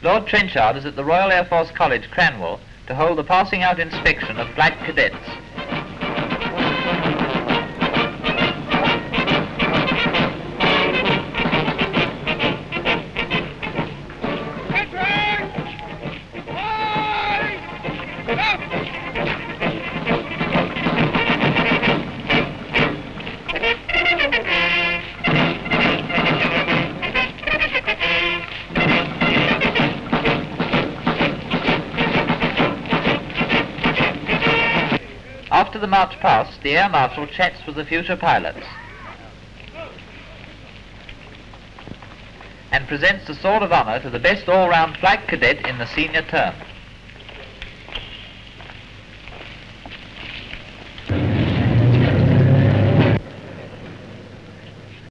Lord Trenchard is at the Royal Air Force College, Cranwell, to hold the passing out inspection of flight cadets. After the march past, the Air Marshal chats with the future pilots and presents the Sword of Honour to the best all-round flight cadet in the senior term.